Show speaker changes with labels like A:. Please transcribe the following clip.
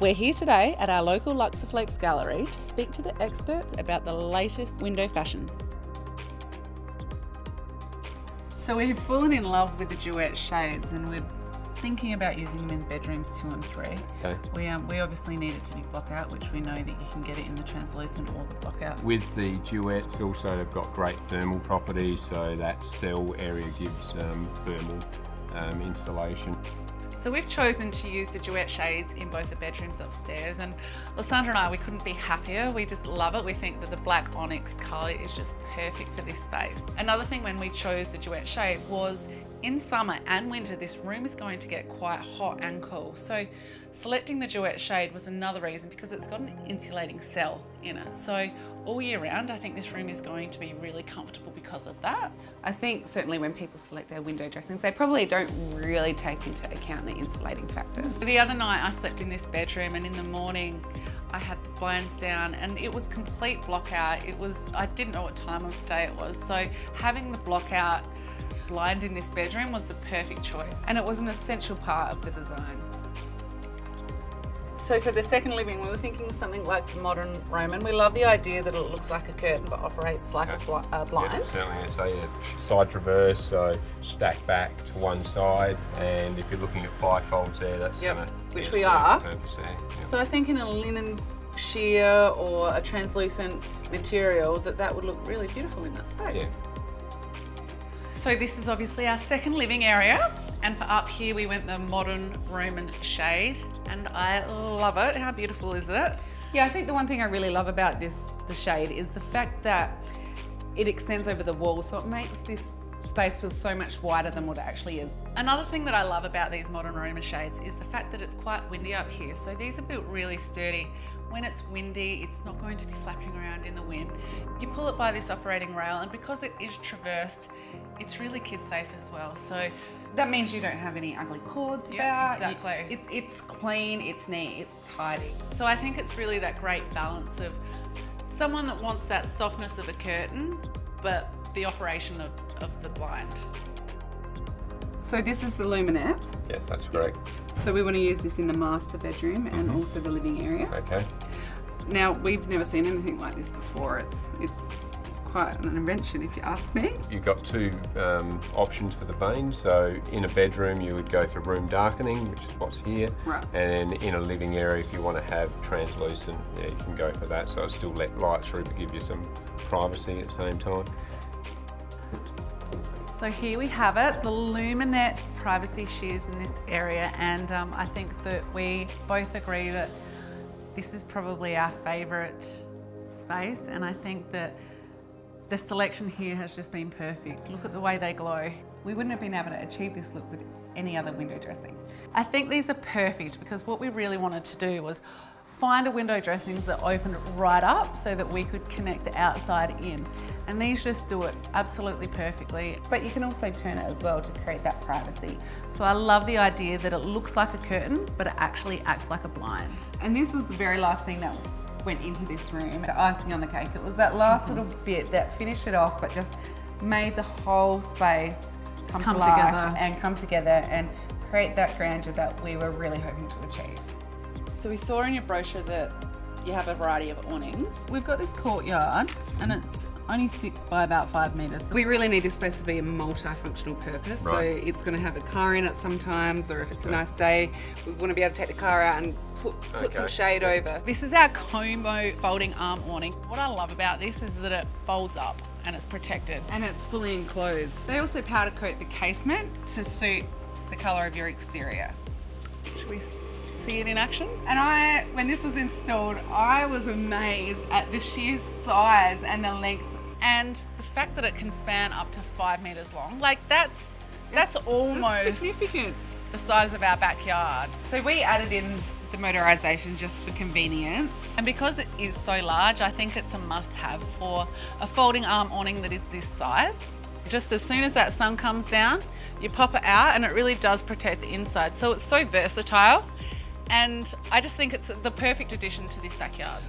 A: We're here today at our local Luxaflex gallery to speak to the experts about the latest window fashions. So we've fallen in love with the Duette shades and we're thinking about using them in bedrooms two and three.
B: Okay.
A: We, um, we obviously need it to be block out, which we know that you can get it in the translucent or the block out.
B: With the Duettes, also they've got great thermal properties, so that cell area gives um, thermal um, installation.
A: So we've chosen to use the Duette shades in both the bedrooms upstairs and Lysandra and I, we couldn't be happier. We just love it. We think that the black onyx colour is just perfect for this space. Another thing when we chose the Duette shade was in summer and winter, this room is going to get quite hot and cool. So selecting the Duette shade was another reason because it's got an insulating cell in it. So all year round, I think this room is going to be really comfortable because of that.
C: I think certainly when people select their window dressings, they probably don't really take into account the insulating factors.
A: The other night I slept in this bedroom and in the morning I had the blinds down and it was complete block out. It was, I didn't know what time of day it was. So having the block out blind in this bedroom was the perfect choice.
C: And it was an essential part of the design.
A: So for the second living, we were thinking something like modern Roman. We love the idea that it looks like a curtain but operates like a bl uh, blind.
B: Yeah, certainly. So yeah, side traverse, so stack back to one side, and if you're looking at bifolds there, that's
A: Yep,
B: going to
A: which we are.
B: Purpose there. Yep.
A: So I think in a linen sheer or a translucent material that that would look really beautiful in that space.
B: Yeah.
A: So this is obviously our second living area. And for up here, we went the modern Roman shade and I love it. How beautiful is it?
C: Yeah, I think the one thing I really love about this, the shade, is the fact that it extends over the wall, so it makes this space feels so much wider than what it actually is.
A: Another thing that I love about these modern Roman shades is the fact that it's quite windy up here. So these are built really sturdy. When it's windy, it's not going to be flapping around in the wind. You pull it by this operating rail and because it is traversed, it's really kid safe as well. So
C: That means you don't have any ugly cords
A: Yeah,
C: about. You-
A: exactly.
C: it, it's clean, it's neat, it's tidy.
A: So I think it's really that great balance of someone that wants that softness of a curtain, but the operation of, of the blind.
C: So this is the luminette.
B: Yes, that's correct.
C: So we want to use this in the master bedroom and
A: Mm-hmm.
C: also the living area.
B: Okay.
C: Now we've never seen anything like this before. It's it's quite an invention if you ask me.
B: You've got two um, options for the vanes. So in a bedroom, you would go for room darkening, which is what's here.
C: Right.
B: And then in a living area, if you want to have translucent, yeah, you can go for that. So it still let light through, but give you some privacy at the same time.
A: So here we have it, the Luminette privacy sheers in this area and um, I think that we both agree that this is probably our favourite space and I think that the selection here has just been perfect. Look at the way they glow.
C: We wouldn't have been able to achieve this look with any other window dressing.
A: I think these are perfect because what we really wanted to do was find a window dressings that opened right up so that we could connect the outside in. And these just do it absolutely perfectly.
C: But you can also turn it as well to create that privacy.
A: So I love the idea that it looks like a curtain, but it actually acts like a blind.
C: And this was the very last thing that went into this room, the icing on the cake. It was that last
A: Mm-hmm.
C: little bit that finished it off, but just made the whole space come,
A: Come
C: to life
A: together.
C: and come together and create that grandeur that we were really hoping to achieve.
A: So we saw in your brochure that you have a variety of awnings. We've got this courtyard and it's only six by about five metres.
C: We really need this space to be a multifunctional purpose. So it's going to have a car in it sometimes, or if it's a nice day, we want to be able to take the car out and put, put some
B: Okay.
C: shade over.
A: This is our Como folding arm awning. What I love about this is that it folds up and it's protected.
C: And it's fully enclosed. They also powder coat the casement to suit the colour of your exterior.
A: Should we see it in action?
C: And I, when this was installed, I was amazed at the sheer size and the length.
A: And the fact that it can span up to five metres long, like that's, that's
C: That's
A: almost
C: significant.
A: the size of our backyard.
C: So we added in the motorisation just for convenience.
A: And because it is so large, I think it's a must have for a folding arm awning that is this size. Just as soon as that sun comes down, you pop it out and it really does protect the inside. So it's so versatile. And I just think it's the perfect addition to this backyard.